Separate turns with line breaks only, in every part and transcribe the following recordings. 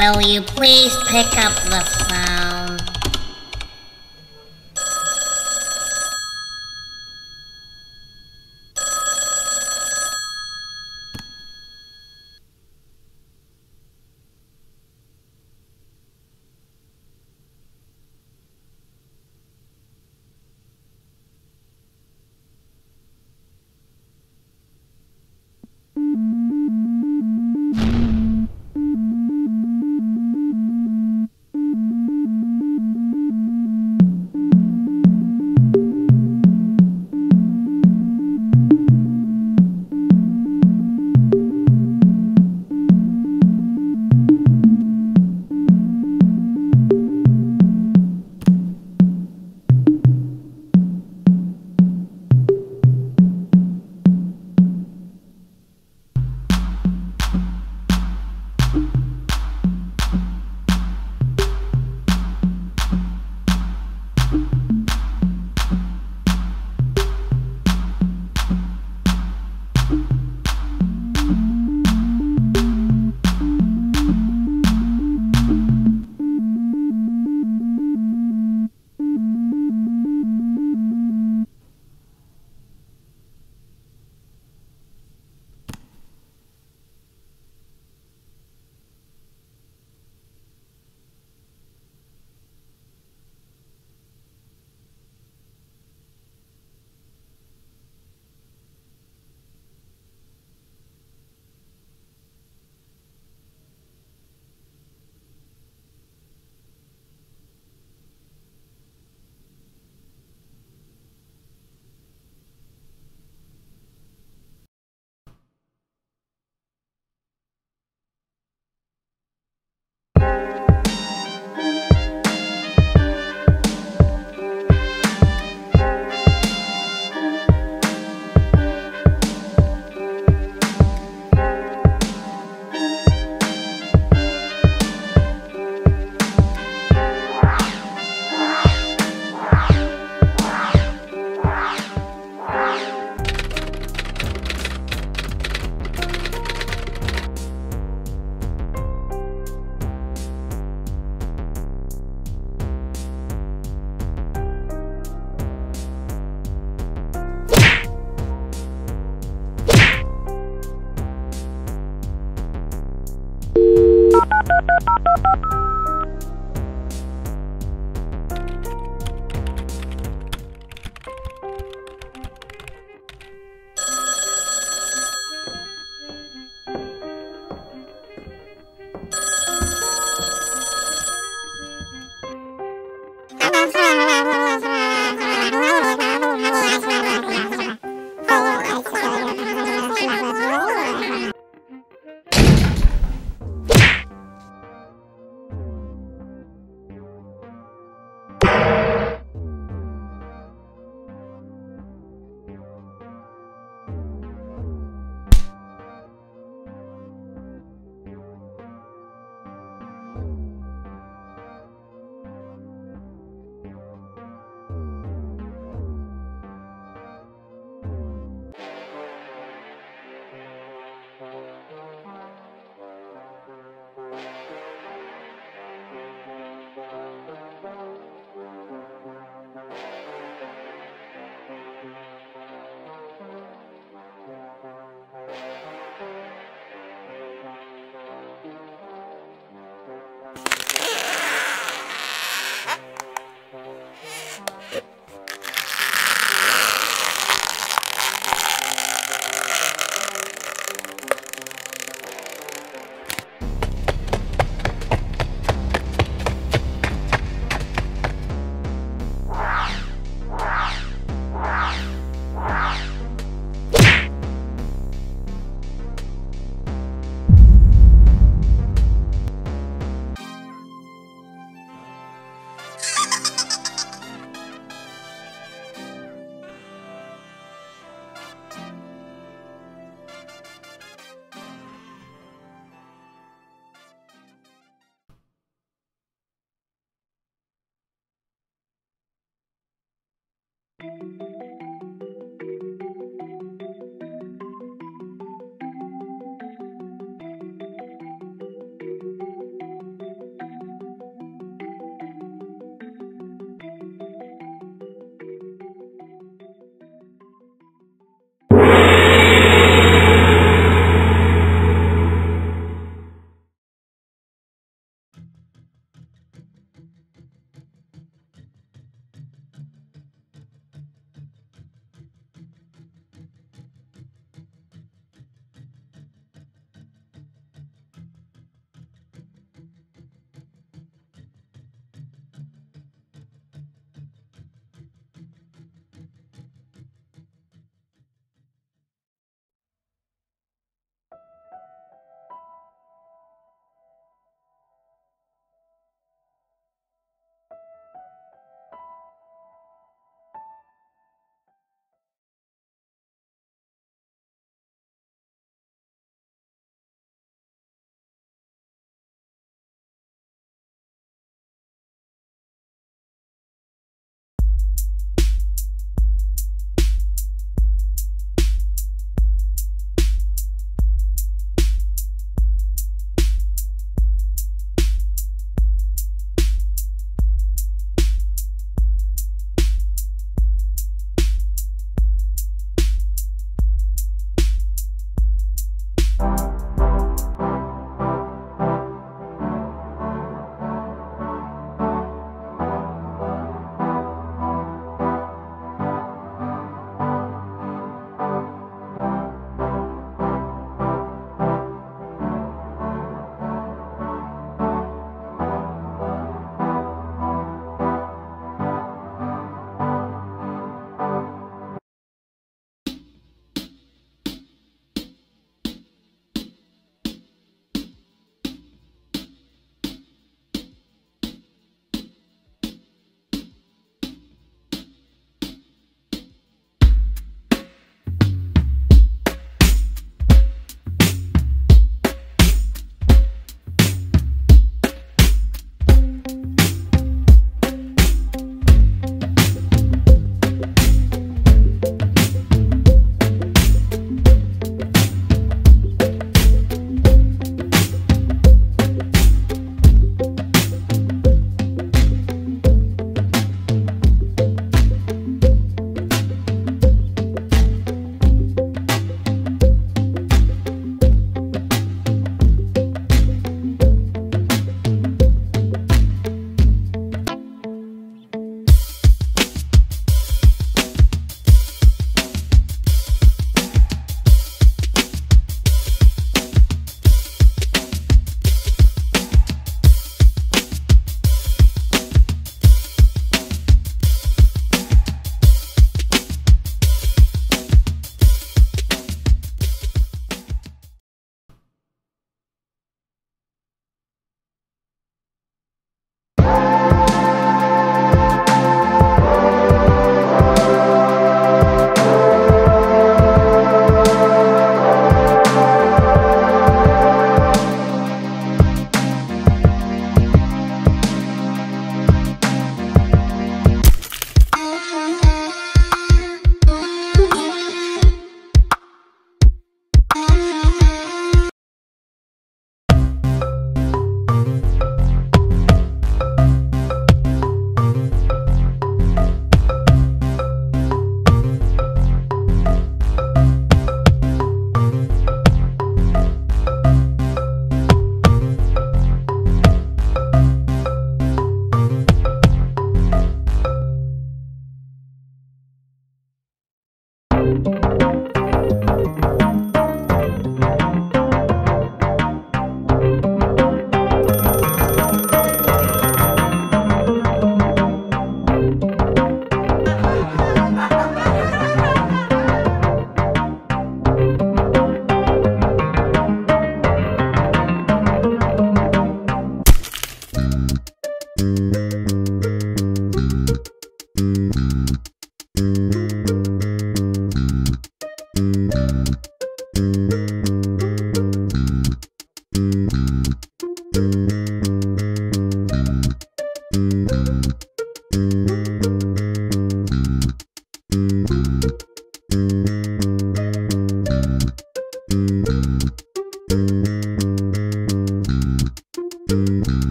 Will you please pick up the phone?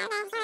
Uh-huh.